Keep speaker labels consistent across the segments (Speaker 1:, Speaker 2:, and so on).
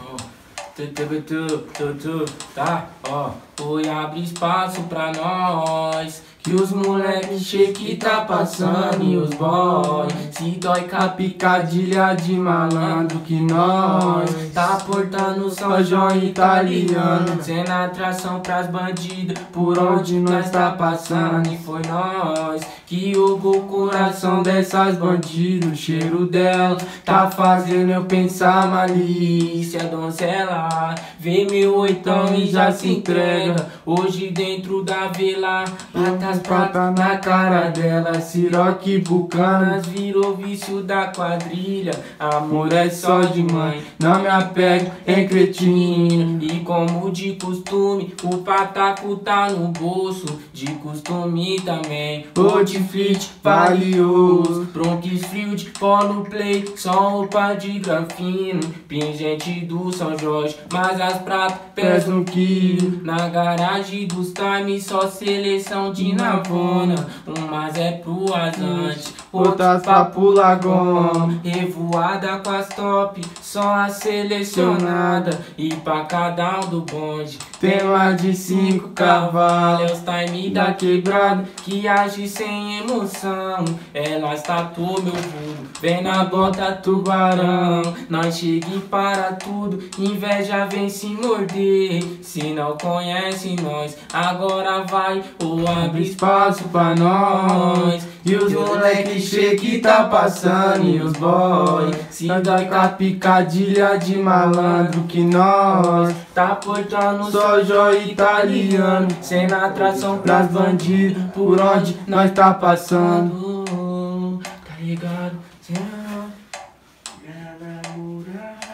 Speaker 1: Ó, tu, tu, tu, tu, tu, tá? Ó, foi abrir espaço pra nós. Que os moleque shake tá passando e os boy Se dói com a picadilha de malandro que nós Tá portando São João italiano. Sendo atração pras bandidas por onde nós tá passando. E foi nós que o coração dessas bandidas. O cheiro dela tá fazendo eu pensar malícia. Donzela, vê meu oitão e já se entrega. Hoje dentro da vila, as pratas na cara dela Siroque bucanas virou vício da quadrilha Amor é só de mãe, não me apego em cretino E como de costume, o pataco tá no bolso. De costume também, Fleet valioso. Bronx Field, polo play, só roupa de grafino. Pingente do São Jorge, mas as pratas pesam um quilo. Na garagem dos times, só seleção de navona Umas é pro azante, outras pra pular goma. Revoada com as top, só a selecionada. E pra cada um do bonde tem mais de cinco cavalos É os time da quebrada que age sem emoção. Ela tatuou meu vulgo, vem na bota tubarão. Nós chega e para tudo, inveja vem se morder. Se não conhece nós, agora vai ou abre espaço pra nós E os moleque chegue tá passando e os boy Se dá com a picadilha de malandro que nós Tá portando só joia italiano Sem atração pras bandidos Por onde nós tá passando Tá ligado?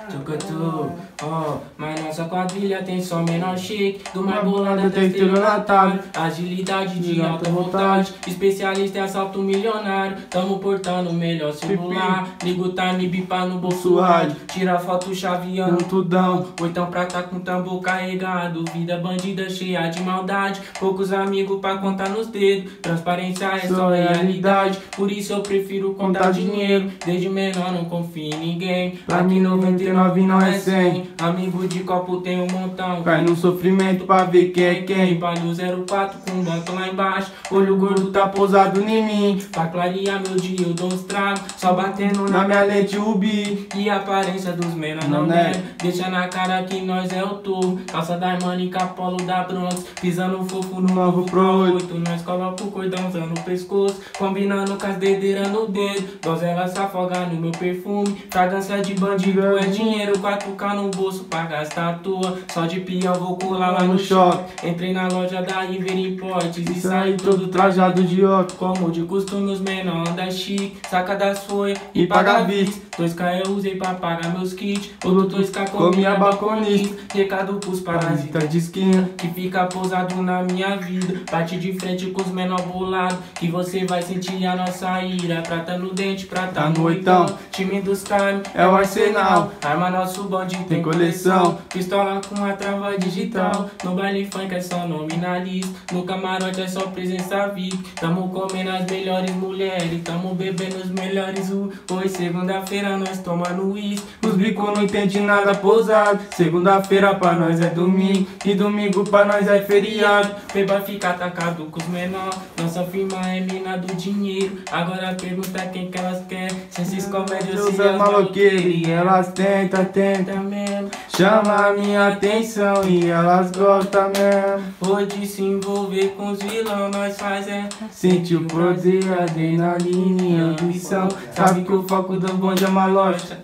Speaker 1: Tucatu Ó, oh, mas nossa quadrilha tem só menor chique. Do mais bolado até estelionatário Agilidade de alta voltagem. Especialista em assalto milionário. Tamo portando o melhor celular. Liga o time, bipa no bolso rádio. Tira foto chaveando. Tudão. Oitão pra tá com tambor carregado. Vida bandida cheia de maldade. Poucos amigos pra contar nos dedos. Transparência é só realidade. Por isso eu prefiro contar dinheiro. Desde menor não confio em ninguém. Aqui 99 não é 100 Amigo de copo tem um montão. Cai no sofrimento pra ver quem é quem. Palho 04 com banco lá embaixo. Olho gordo tá pousado em mim. Pra clarear meu dia eu dou uns tragos. Só batendo na minha lente ubi. E a aparência dos menos não, não é. Deixa na cara que nós é o touro. Calça da Armani, capolo da Bronx. Pisando fofo no novo Pro 8. Nós coloca o cordãozão no pescoço. Combinando com as dedeiras no dedo. Donzela se afoga no meu perfume. Fragrância de bandido é dinheiro. 4K no bolso bolso pra gastar à toa. Só de pião vou colar lá no shopping. Entrei na loja da River Imports e saí todo trajado de óculos. Como de costume, os menor anda chique. Saca das folhas e, paga bits. 2K eu usei pra pagar meus kits. Outro 2K com minha balconista. Recado pros parasitas de esquina que fica pousado na minha vida. Bate de frente com os menor bolado. Que você vai sentir a nossa ira. Prata no dente, prata no oitão. Time dos time é o arsenal. Arma nosso bonde tem coleção. Pistola com a trava digital. No baile funk é só nominalista. No camarote é só presença VIP. Tamo comendo as melhores mulheres. Tamo bebendo os melhores. Hoje, segunda-feira, nós tomando uísque. Os bicos não entende nada pousado. Segunda-feira pra nós é domingo. E domingo pra nós é feriado. Beba fica atacado com os menores. Nossa firma é mina do dinheiro. Agora pergunta quem que elas querem. Se esses comédias se é maloqueiro. E elas tentam, tentam mesmo. Chama a minha atenção e elas gostam mesmo. Hoje se envolver com os vilão, nós faz é sentir o poder, adrenalina, ambição. Sabe que o foco do bonde é uma loja.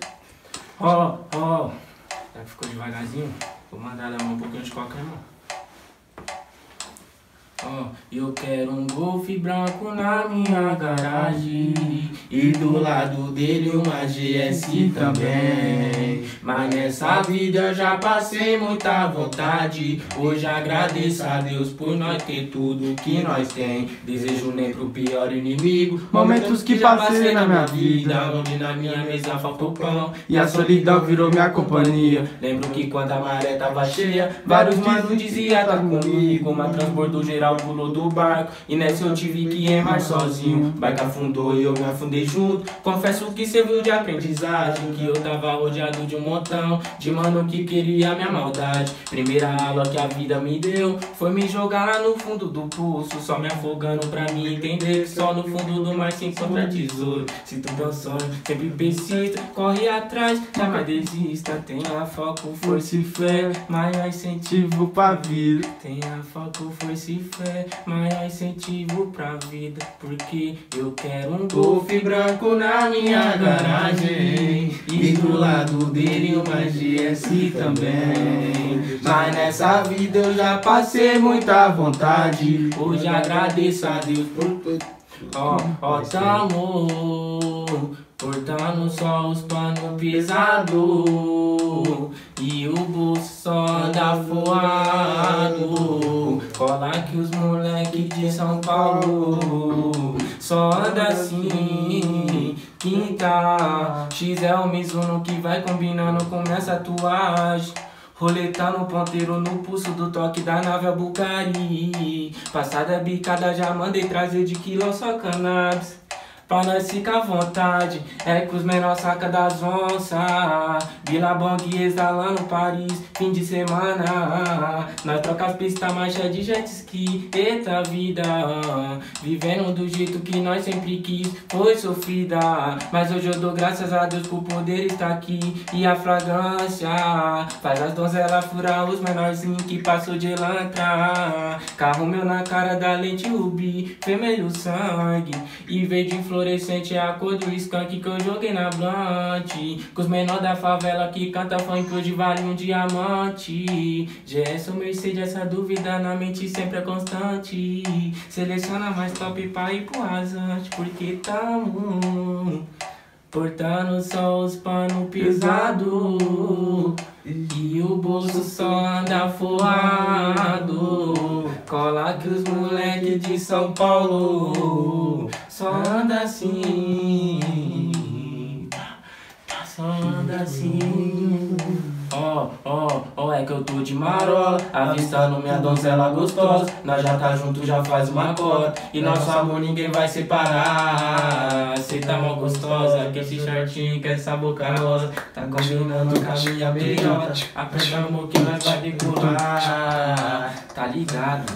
Speaker 1: Ó, ó. Ficou devagarzinho? Vou mandar dar um pouquinho de coca, irmão. Eu quero um golfe branco na minha garagem E do lado dele uma GS também. Mas nessa vida eu já passei muita vontade. Hoje agradeço a Deus por nós ter tudo que nós tem. Desejo nem pro pior inimigo Momentos que passei na minha vida. Onde na minha mesa faltou pão E a solidão virou minha companhia. Lembro que quando a maré tava cheia Vários manos diziam tá comigo. Mas transbordou geral Pulou do barco. E nessa eu tive que remar sozinho. Barco afundou e eu me afundei junto. Confesso que serviu de aprendizagem. Que eu tava rodeado de um montão de mano que queria minha maldade. Primeira aula que a vida me deu foi me jogar lá no fundo do pulso. Só me afogando pra mim entender só no fundo do mar se encontra tesouro. Se tu teu sonho, sempre persista, corre atrás, jamais desista. Tenha foco, força e fé, maior incentivo pra vida. Tenha foco, força e fé, maior incentivo pra vida. Porque eu quero um golfe branco na minha garagem. E do lado dele uma GS também. Mas nessa vida eu já passei muita vontade. Hoje agradeço a Deus por tudo. Ó, ó, tamo cortando só os panos pesado E o bolso só anda voado Cola que os moleque de São Paulo Só anda assim. Quinta X é o Mizuno que vai combinando com essa tatuagem Roleta no ponteiro, no pulso do toque da nave Abucari. Passada bicada, já mandei trazer de quilô só cannabis Pra nós ficar à vontade, é que os menor saca das onças Vila Bong exalando Paris, fim de semana. Nós troca as pistas marcha de jet ski, eita vida. Vivendo do jeito que nós sempre quis, foi sofrida. Mas hoje eu dou graças a Deus por poder estar aqui. E a fragrância faz as donzelas furar os menorzinhos que passou de elantra Carro meu na cara da lente rubi, vermelho sangue. E verde flor fluorescente é a cor do skunk que eu joguei na blante Com os menor da favela que canta funk hoje vale um diamante. GS ou Mercedes, essa dúvida na mente sempre é constante. Seleciona mais top pra ir pro rasante Porque tamo Portando só os pano pesado. E o bolso só anda forrado Cola que os moleque de São Paulo Só anda assim. Só anda assim. Ó, ó, ó, é que eu tô de marola Avistando minha donzela gostosa. Nós já tá junto, já faz uma cota E nosso amor ninguém vai separar. Cê tá mó gostosa Que esse shortinho, que essa boca rosa Tá combinando com a minha melhor Aperta amor que nós vai decolar. Tá ligado?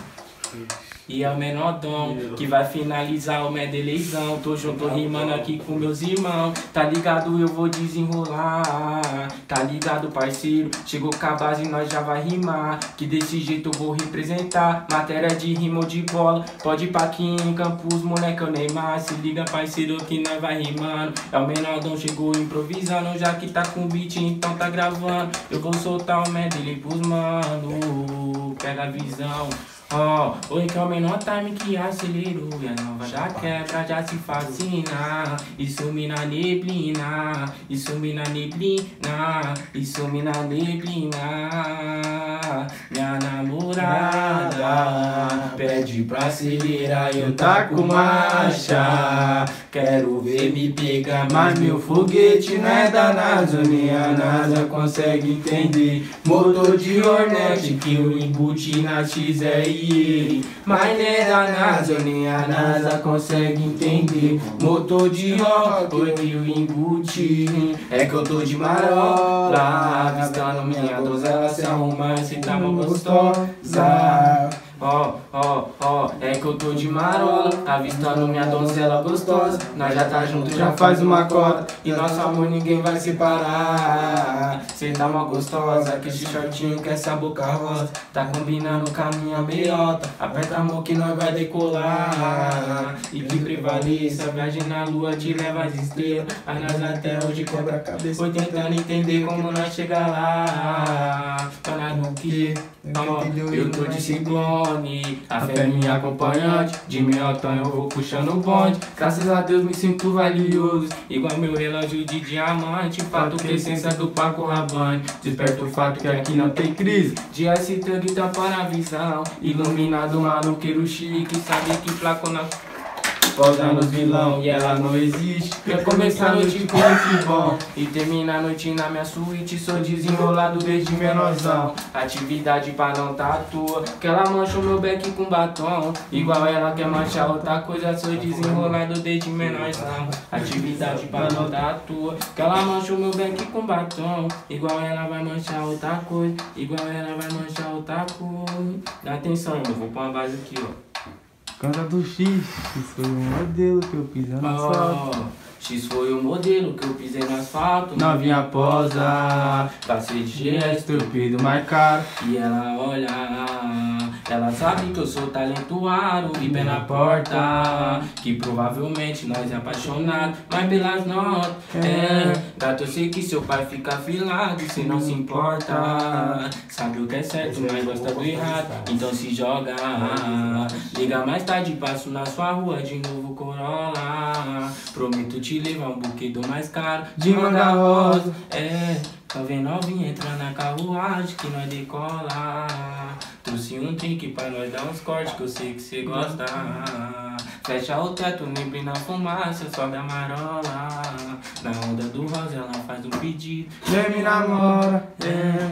Speaker 1: E é o menor dom que vai finalizar o medeleizão. Tô junto rimando aqui com meus irmãos. Tá ligado? Eu vou desenrolar. Tá ligado, parceiro? Chegou com a base, nós já vai rimar. Que desse jeito eu vou representar. Matéria de rima ou de bola. Pode ir pra aqui em Campos, moleque, eu Neymar. Se liga, parceiro, que nós vai rimando. É o menor dom, chegou improvisando. Já que tá com beat, então tá gravando. Eu vou soltar o medley pros mano. Pega a visão. Ó, oh, oi que é o menor time que acelerou E a nova da quebra já se fascina. E some na neblina E some na neblina E some na neblina pra acelerar e eu taco marcha. Quero ver me pegar Mas meu foguete não é da NASA Nem a NASA consegue entender. Motor de Hornet que o embute na X é mas nem a NASA, nem a NASA consegue entender. Motor de óculos e o embute. É que eu tô de marola Avistando minha donzela se arrumar Se tá uma gostosa Ó, ó, ó, é que eu tô de marola Avistando minha donzela gostosa. Nós já tá junto, já faz uma cota. E nosso amor ninguém vai separar Cê tá uma gostosa Que esse shortinho, que essa boca rosa. Tá combinando com a minha meiota. Aperta a mão que nós vai decolar. E que prevaleça Viagem na lua te leva às estrelas. Mas nós até hoje quebra a cabeça Foi tentando entender como nós chegar lá. Para no que Ó, eu tô de ciclone, a fé é minha acompanhante. De minhotão eu vou puxando o bonde. Graças a Deus me sinto valioso Igual meu relógio de diamante. Fato que essência do Paco Rabanne. Desperta o fato que aqui não tem crise. De S Thug tampa na visão Iluminado maluqueiro chique. Sabe que placona
Speaker 2: Posa nos vilão e ela não existe.
Speaker 1: Quer começar a noite com esse bom E terminar a noite na minha suíte Sou desenrolado desde menorzão. Atividade pra não tá à toa Que ela mancha o meu beck com batom. Igual ela quer manchar outra coisa Sou desenrolado desde menorzão. Atividade pra não tá à toa Que ela mancha o meu beck com batom. Igual ela vai manchar outra coisa Igual ela vai manchar outra coisa Dá atenção, irmão, vou pôr uma base aqui, ó
Speaker 2: Canta do X, X foi o modelo que eu pisei no asfalto.
Speaker 1: Oh, X foi o modelo que eu pisei no asfalto.
Speaker 2: Novinha posa,
Speaker 1: Passei de gesto
Speaker 2: estúpido, mais caro.
Speaker 1: e ela olha. Ela sabe que eu sou talentoado e pé na porta. Que provavelmente nós é apaixonado, mas pelas notas. É, gato, eu sei que seu pai fica filado, se não se importa. Sabe o que é certo, mas gosta do errado, então se joga. Liga mais tarde, passo na sua rua de novo Corolla. Prometo te levar um buquê do mais caro
Speaker 2: De manga rosa.
Speaker 1: É, tá vendo novinha entrar na carruagem que nós decola. Trouxe um drink pra nós dar uns cortes que eu sei que cê gosta. Fecha o teto, neblina na fumaça, sobe a marola. Na onda do rosa ela faz um pedido.
Speaker 2: Vem me namora.
Speaker 1: É,